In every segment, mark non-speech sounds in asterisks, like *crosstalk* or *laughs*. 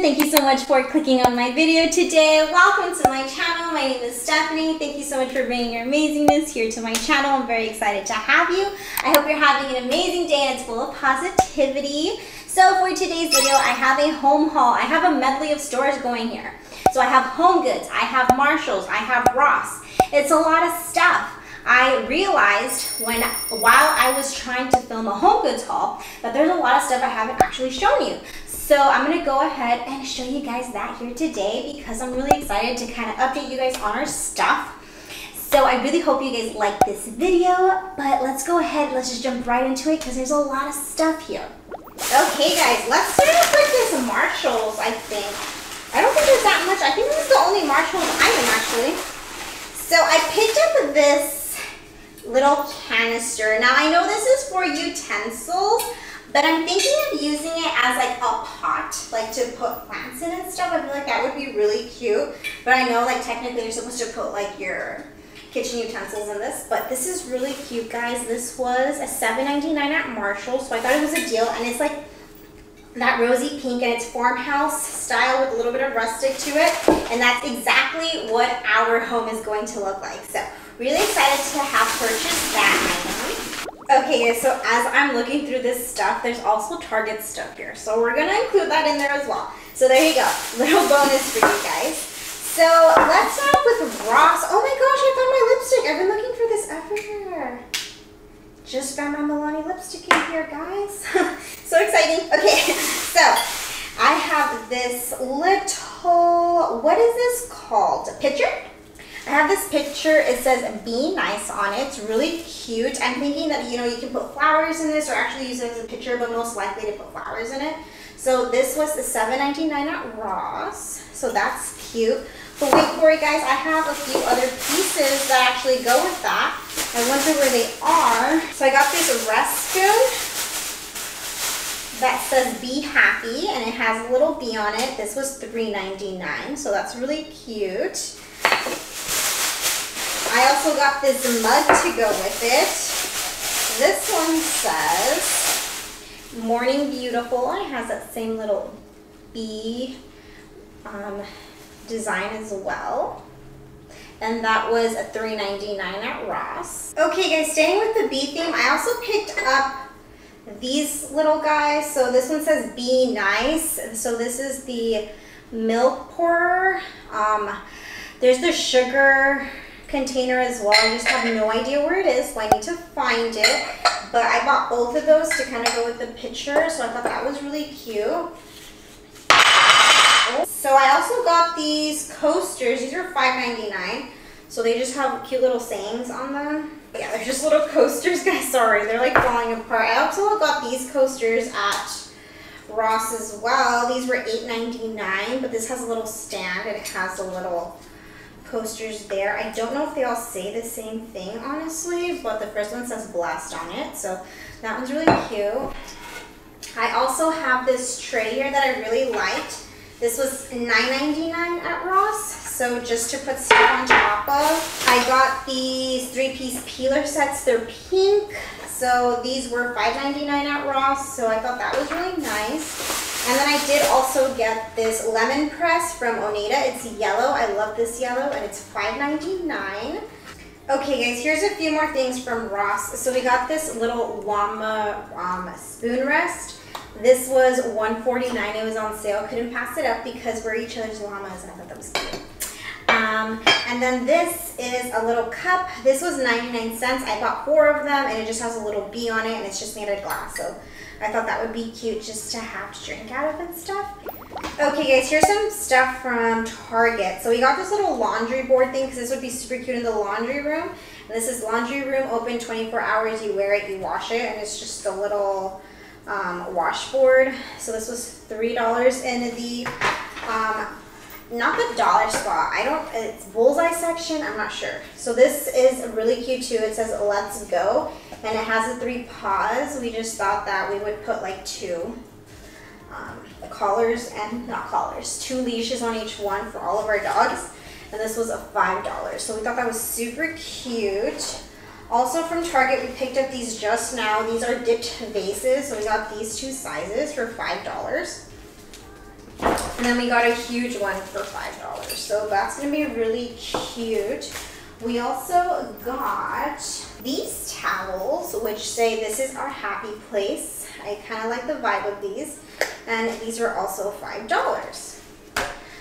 thank you so much for clicking on my video today. Welcome to my channel. My name is Stephany. Thank you so much for bringing your amazingness here to my channel. I'm very excited to have you. I hope you're having an amazing day and it's full of positivity. So for today's video, I have a home haul. I have a medley of stores going here. So I have Home Goods, I have Marshalls, I have Ross. It's a lot of stuff. I realized when while I was trying to film a home goods haul that there's a lot of stuff I haven't actually shown you. So I'm gonna go ahead and show you guys that here today because I'm really excited to kind of update you guys on our stuff. So I really hope you guys like this video, but let's go ahead, let's just jump right into it because there's a lot of stuff here. Okay guys, let's start off with this Marshalls, I think. I don't think there's that much. I think this is the only Marshalls item actually. So I picked up this little canister. Now I know this is for utensils, but I'm thinking of using it as like a pot, like to put plants in and stuff. I feel like that would be really cute. But I know like technically you're supposed to put like your kitchen utensils in this, but this is really cute, guys. This was a $7.99 at Marshall, so I thought it was a deal. And it's like that rosy pink and it's farmhouse style with a little bit of rustic to it. And that's exactly what our home is going to look like. So really excited to have purchased that item. Okay, so as I'm looking through this stuff, there's also Target stuff here. So we're gonna include that in there as well. So there you go, *laughs* little bonus for you guys. So let's start with Ross. Oh my gosh, I found my lipstick. I've been looking for this everywhere. Just found my Milani lipstick in here, guys. *laughs* so exciting. Okay, *laughs* so I have this little, what is this called? A picture? I have this picture, it says be nice on it. It's really cute. I'm thinking that, you know, you can put flowers in this or actually use it as a picture, but most likely to put flowers in it. So this was the $7.99 at Ross. So that's cute. But wait for it, guys. I have a few other pieces that actually go with that. I wonder where they are. So I got this rescue that says be happy and it has a little bee on it. This was $3.99, so that's really cute. I also got this mug to go with it. This one says Morning Beautiful. It has that same little bee um, design as well. And that was a $3.99 at Ross. Okay guys, staying with the bee theme, I also picked up these little guys. So this one says be nice. So this is the milk pourer. Um, there's the sugar container as well. I just have no idea where it is, so I need to find it. But I bought both of those to kind of go with the picture, so I thought that was really cute. So I also got these coasters. These are $5.99. So they just have cute little sayings on them. Yeah, they're just little coasters, *laughs* guys. Sorry, they're like falling apart. I also got these coasters at Ross as well. These were $8.99, but this has a little stand and it has a little posters there. I don't know if they all say the same thing, honestly, but the first one says Blast on it, so that one's really cute. I also have this tray here that I really liked. This was $9.99 at Ross, so just to put stuff on top of. I got these three-piece peeler sets. They're pink, so these were $5.99 at Ross, so I thought that was really nice. And then I did also get this lemon press from Oneida. It's yellow. I love this yellow and it's $5.99. Okay guys, here's a few more things from Ross. So we got this little llama um, spoon rest. This was 149. It was on sale. Couldn't pass it up because we're each other's llamas and I thought that was cute. Um, and then this is a little cup. This was 99 cents. I bought four of them and it just has a little bee on it and it's just made of glass. So I thought that would be cute just to have to drink out of and stuff. Okay guys, here's some stuff from Target. So we got this little laundry board thing because this would be super cute in the laundry room. And this is laundry room open 24 hours. You wear it, you wash it, and it's just a little um, washboard. So this was $3 in the um, not the dollar spot. I don't, it's bullseye section. I'm not sure. So this is really cute too. It says let's go and it has the three paws. We just thought that we would put like two um, collars and not collars, two leashes on each one for all of our dogs. And this was a $5. So we thought that was super cute. Also from Target, we picked up these just now. These are dipped vases. So we got these two sizes for $5. And then we got a huge one for $5. So that's gonna be really cute. We also got these towels, which say this is our happy place. I kind of like the vibe of these. And these are also $5.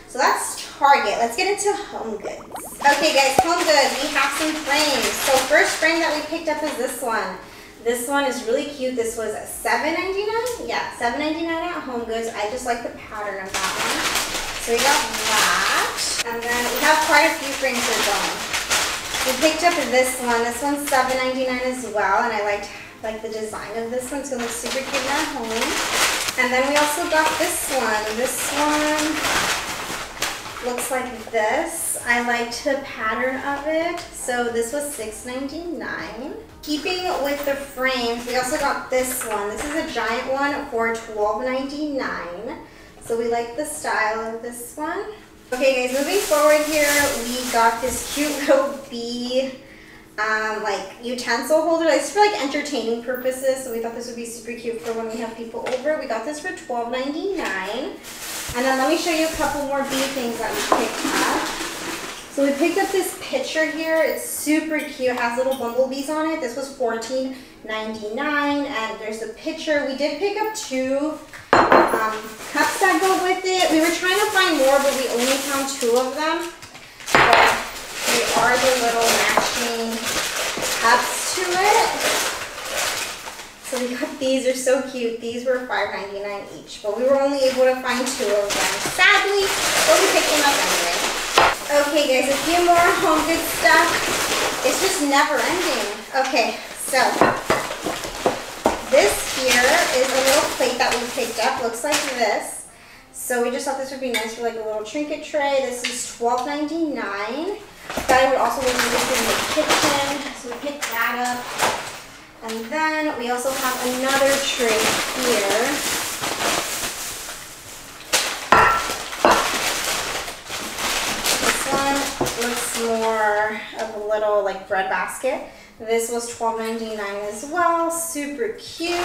So that's Target. Let's get into Home Goods. Okay guys, Home Goods, we have some frames. So first frame that we picked up is this one. This one is really cute. This was $7.99? Yeah, $7.99 at Home Goods. I just like the pattern of that one. So we got that. And then we have quite a few for going. We picked up this one. This one's $7.99 as well. And I liked like the design of this one. It's gonna look super cute at home. And then we also got this one. This one looks like this. I liked the pattern of it. So this was $6.99. Keeping with the frames, we also got this one. This is a giant one for $12.99. So we like the style of this one. Okay guys, moving forward here, we got this cute little bee um, like utensil holder. It's for like entertaining purposes. So we thought this would be super cute for when we have people over. We got this for $12.99. And then let me show you a couple more bee things that we picked up. So we picked up this pitcher here. It's super cute. It has little bumblebees on it. This was $14.99. And there's the pitcher. We did pick up two um, cups that go with it. We were trying to find more, but we only found two of them. But they are the little matching cups to it. So we got these, they're so cute. These were $5.99 each, but we were only able to find two of them. Sadly, but we picked them up anyway. Okay guys, a few more *laughs* home good stuff. It's just never ending. Okay, so this here is a little plate that we picked up. Looks like this. So we just thought this would be nice for like a little trinket tray. This is $12.99. That would also use this in the kitchen. So we picked that up. And then we also have another tray here. This one looks more of a little like bread basket. This was $12.99 as well. Super cute.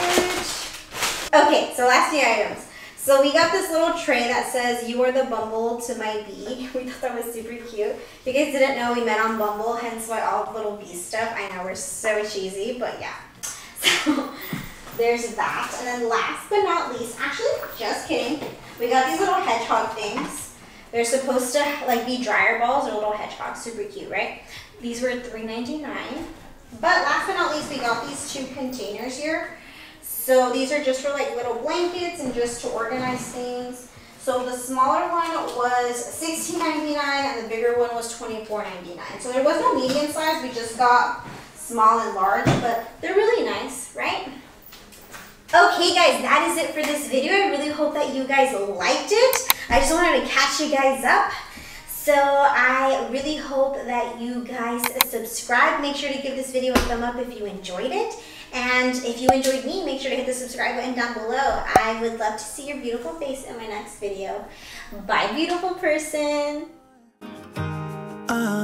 Okay, so last few items. So we got this little tray that says, you are the Bumble to my bee. *laughs* We thought that was super cute. If you guys didn't know, we met on Bumble, hence why all the little bee stuff. I know we're so cheesy, but yeah. So *laughs* there's that. And then last but not least, actually, just kidding. We got these little hedgehog things. They're supposed to like be dryer balls or little hedgehogs. Super cute, right? These were $3.99. But last but not least, we got these two containers here. So these are just for like little blankets and just to organize things. So the smaller one was $16.99 and the bigger one was $24.99. So there was no medium size, we just got small and large, but they're really nice, right? Okay guys, that is it for this video. I really hope that you guys liked it. I just wanted to catch you guys up. So I really hope that you guys subscribe. Make sure to give this video a thumb up if you enjoyed it. And if you enjoyed me, make sure to hit the subscribe button down below. I would love to see your beautiful face in my next video. Bye, beautiful person. Ah.